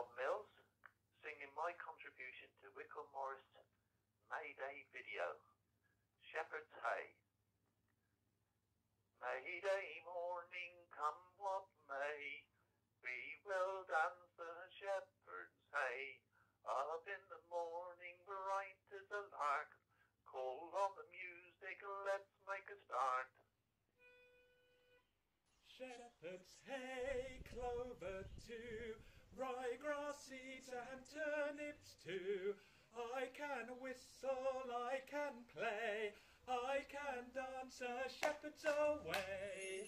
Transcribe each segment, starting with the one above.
Rob Mills, singing my contribution to Wickham Morris May Day video, Shepherd's Hay. May Day morning, come what may, we will dance the shepherd's hay. Up in the morning, bright as a lark, call on the music, let's make a start. Shepherd's hay, clover too, ryegrass seeds and turnips too. I can whistle, I can play, I can dance a shepherd's away.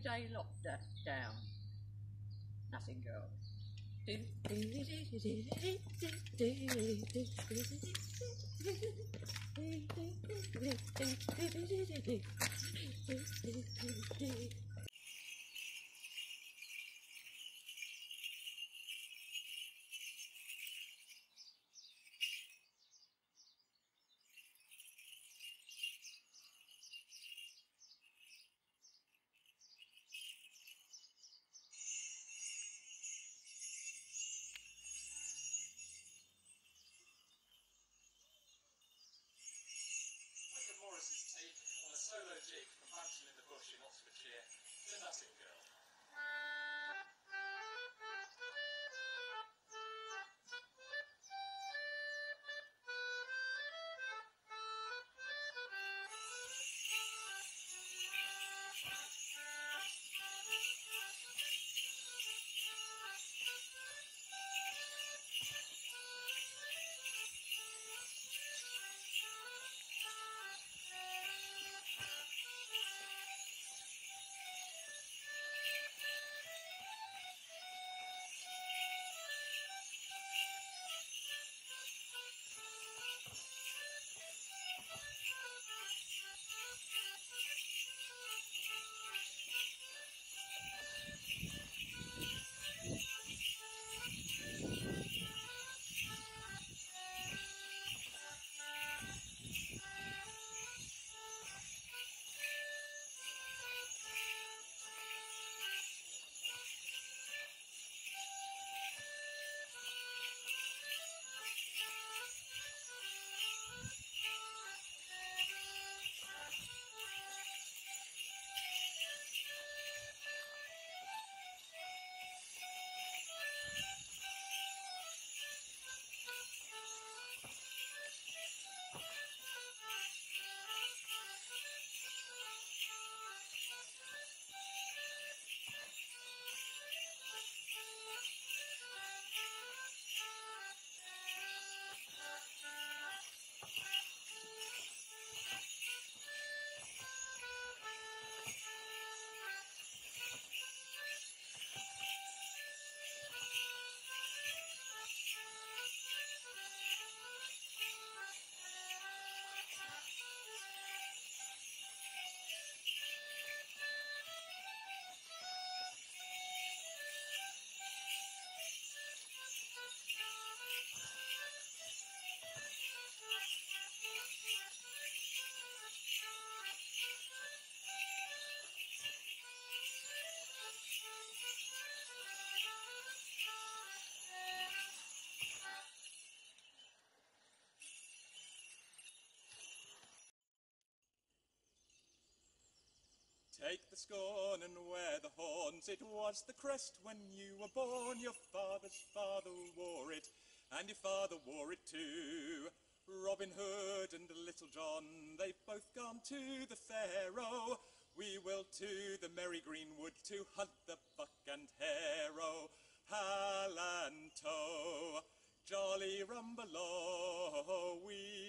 Three-day lockdown. Nothing, girl. Take the scorn and wear the horns. It was the crest when you were born. Your father's father wore it, and your father wore it too. Robin Hood and Little John, they've both gone to the Pharaoh. We will to the merry greenwood to hunt the buck and hare-o. Hallanto, jolly rumbelow, we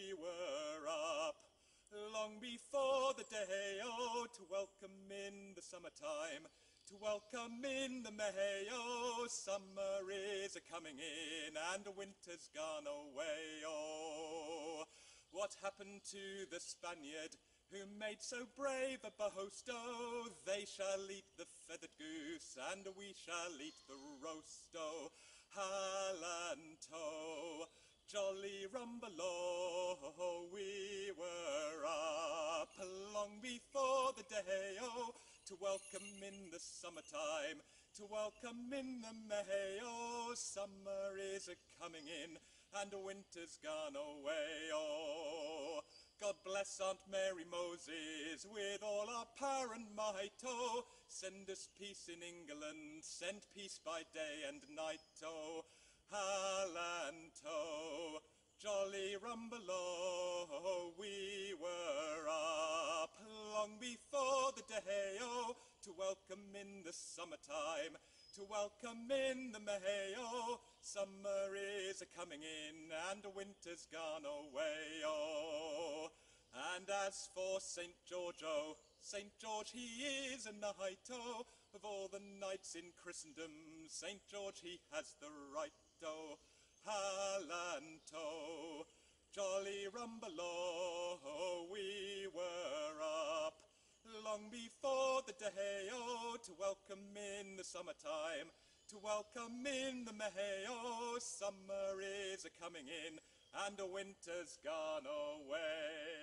long before the day, oh, to welcome in the summertime, to welcome in the May, oh, summer is a coming in and winter's gone away, oh. What happened to the Spaniard who made so brave a boast, oh, they shall eat the feathered goose and we shall eat the roast, oh, Hallanto. Jolly rumbelow, oh, we were up long before the day, oh, to welcome in the summertime, to welcome in the May, oh, summer is a coming in, and winter's gone away, oh. God bless Aunt Mary Moses with all our power and might, oh, send us peace in England, send peace by day and night, oh. Hallanto, jolly rumbelow, we were up long before the day, to welcome in the summertime, to welcome in the May, summer is a coming in and winter's gone away, oh. And as for St. George, St. George, he is a knight, oh, of all the knights in Christendom. St. George, he has the right, oh, Hallanto. Jolly Rumbelow, oh, we were up long before the day, oh, to welcome in the summertime, to welcome in the May, oh, summer is a coming in, and the winter's gone away.